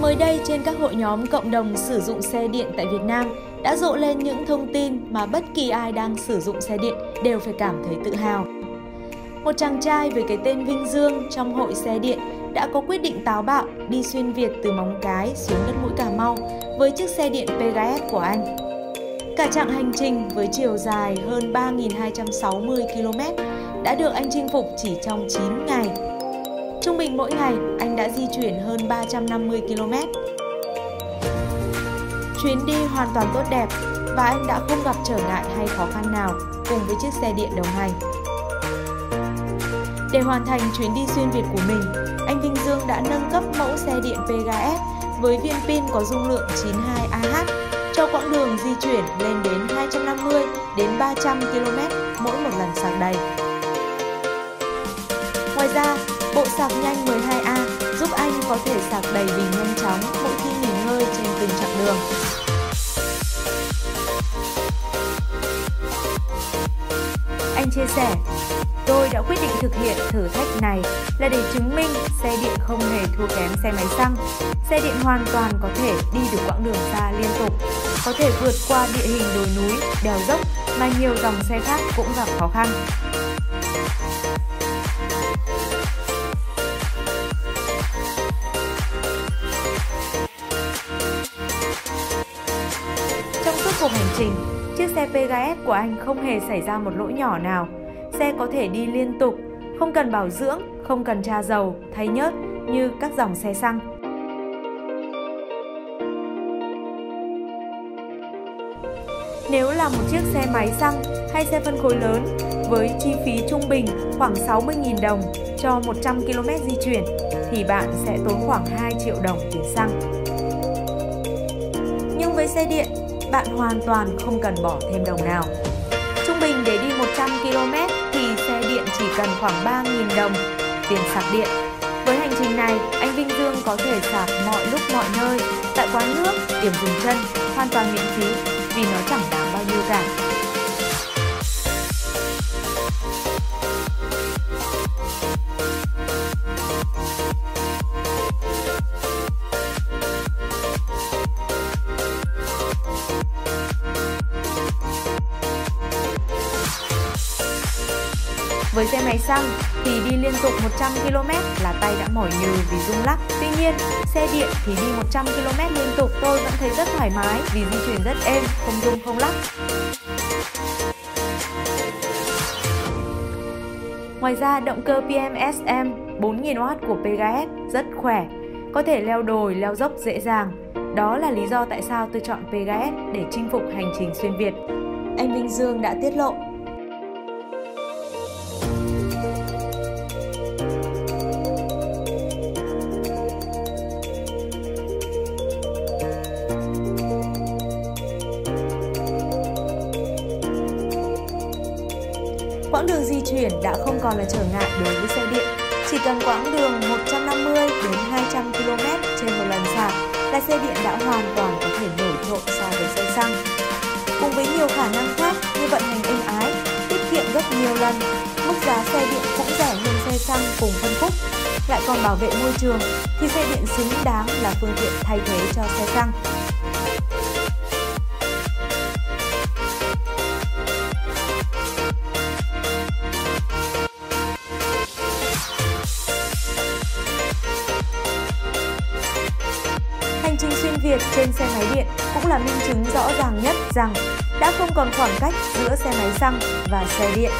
Mới đây, trên các hội nhóm cộng đồng sử dụng xe điện tại Việt Nam đã rộ lên những thông tin mà bất kỳ ai đang sử dụng xe điện đều phải cảm thấy tự hào. Một chàng trai với cái tên Vinh Dương trong hội xe điện đã có quyết định táo bạo đi xuyên Việt từ Móng Cái xuống đất mũi Cà Mau với chiếc xe điện Pegasus của anh. Cả chặng hành trình với chiều dài hơn 3.260 km đã được anh chinh phục chỉ trong 9 ngày. Trung bình mỗi ngày, anh đã di chuyển hơn 350 km. Chuyến đi hoàn toàn tốt đẹp và anh đã không gặp trở ngại hay khó khăn nào cùng với chiếc xe điện đồng hành. Để hoàn thành chuyến đi xuyên Việt của mình, anh Vinh Dương đã nâng cấp mẫu xe điện Pegasus với viên pin có dung lượng 92Ah cho quãng đường di chuyển lên đến 250 đến 300 km mỗi một lần sạc đầy. Ngoài ra, bộ sạc nhanh 12A giúp anh có thể sạc đầy bình nhanh chóng mỗi khi nghỉ ngơi trên từng chặng đường. Anh chia sẻ, tôi đã quyết định thực hiện thử thách này là để chứng minh xe điện không hề thua kém xe máy xăng. Xe điện hoàn toàn có thể đi được quãng đường xa liên tục, có thể vượt qua địa hình đồi núi, đèo dốc mà nhiều dòng xe khác cũng gặp khó khăn. Cuộc hành trình, chiếc xe Pegasus của anh không hề xảy ra một lỗi nhỏ nào. Xe có thể đi liên tục, không cần bảo dưỡng, không cần tra dầu, thay nhớt như các dòng xe xăng. Nếu là một chiếc xe máy xăng hay xe phân khối lớn với chi phí trung bình khoảng 60.000 đồng cho 100 km di chuyển thì bạn sẽ tốn khoảng 2 triệu đồng tiền xăng. Nhưng với xe điện, bạn hoàn toàn không cần bỏ thêm đồng nào. Trung bình để đi 100 km thì xe điện chỉ cần khoảng 3.000 đồng tiền sạc điện. Với hành trình này, anh Vinh Dương có thể sạc mọi lúc mọi nơi, tại quán nước, điểm dừng chân, hoàn toàn miễn phí vì nó chẳng đáng bao nhiêu cả. Với xe máy xăng thì đi liên tục 100 km là tay đã mỏi nhừ vì rung lắc. Tuy nhiên, xe điện thì đi 100 km liên tục tôi vẫn thấy rất thoải mái vì di chuyển rất êm, không rung không lắc. Ngoài ra, động cơ PMSM 4000W của Pegasus rất khỏe, có thể leo đồi, leo dốc dễ dàng. Đó là lý do tại sao tôi chọn Pegasus để chinh phục hành trình xuyên Việt. Anh Vinh Dương đã tiết lộ Quãng đường di chuyển đã không còn là trở ngại đối với xe điện. Chỉ cần quãng đường 150 đến 200 km trên một lần sạc là xe điện đã hoàn toàn có thể nổi trội so với xe xăng. Cùng với nhiều khả năng khác như vận hành êm ái, tiết kiệm gấp nhiều lần, mức giá xe điện cũng rẻ hơn xe xăng cùng phân khúc, lại còn bảo vệ môi trường thì xe điện xứng đáng là phương tiện thay thế cho xe xăng. Trình xuyên Việt trên xe máy điện cũng là minh chứng rõ ràng nhất rằng đã không còn khoảng cách giữa xe máy xăng và xe điện.